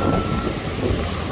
どうも。